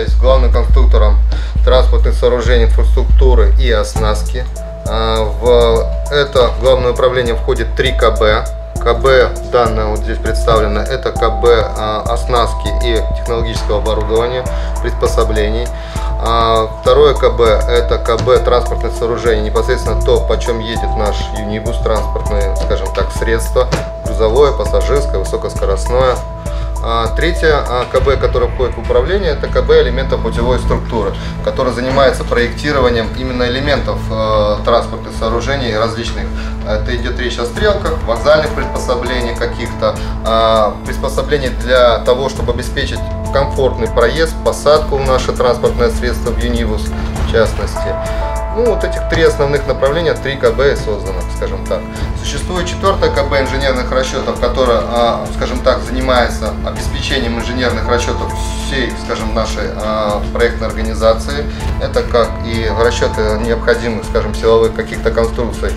являюсь главным конструктором транспортных сооружений, инфраструктуры и оснастки. А, В это главное управление входит 3 КБ. КБ данное вот здесь представлено, это КБ а, оснастки и технологического оборудования, приспособлений. А, Второе КБ это КБ транспортных сооружений, непосредственно то, по чем едет наш юнибус, транспортное, скажем так, средство, грузовое, пассажирское, высокоскоростное. А, Третье а, КБ, которое входит в управление, это КБ элементов путевой структуры, который занимается проектированием именно элементов э, транспортных сооружений различных. Это идет речь о стрелках, вокзальных приспособлениях каких-то, а, приспособлений для того, чтобы обеспечить комфортный проезд, посадку в наше транспортное средство в Юнибус в частности. Ну, вот этих три основных направления, три КБ создано, скажем так. Существует четвертое КБ инженерных расчетов, которое, а, скажем так, занимается обеспечением инженерных расчетов всей, скажем, нашей а, проектной организации. Это как и расчеты необходимых, скажем, силовых каких-то конструкций,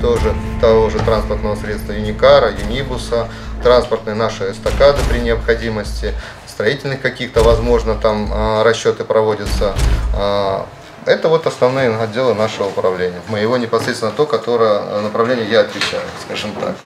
тоже того же транспортного средства Юникара, Юнибуса, транспортной нашей эстакады при необходимости, строительных каких-то, возможно, там а, расчеты проводятся. Это вот основные отделы нашего управления. Моего непосредственно то, которое направление я отвечаю, скажем так.